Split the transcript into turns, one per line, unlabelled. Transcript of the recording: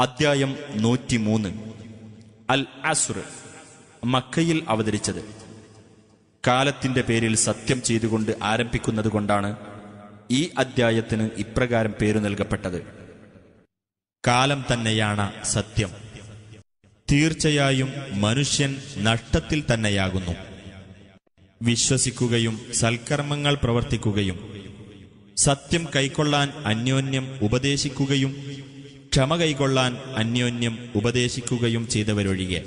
അദ്ധ്യായം നൂറ്റിമൂന്ന്. അൽ അസുർ മക്കയിൽ അവതരിച്ചത്. കാലത്തിന്റെ പേരിൽ സത്യം ചെയ്തുകൊണ്ട് ആരംഭിക്കുന്നത് ഈ അദ്ധ്യായത്തിന് ഇപ്രകാരം പേരു നൽകപ്പെട്ടത്. കാലം തന്നെയാണ് സത്യം. തീർച്ചയായും മനുഷ്യൻ നഷ്ടത്തിൽ തന്നെയാകുന്നു. വിശ്വസിക്കുകയും സൽക്കർമ്മങ്ങൾ പ്രവർത്തിക്കുകയും സത്യം കൈക്കൊള്ളാൻ അന്യോന്യം ഉപദേശിക്കുകയും ക്ഷമ കൈക്കൊള്ളാൻ അന്യോന്യം ഉപദേശിക്കുകയും ചെയ്തവരൊഴികെ.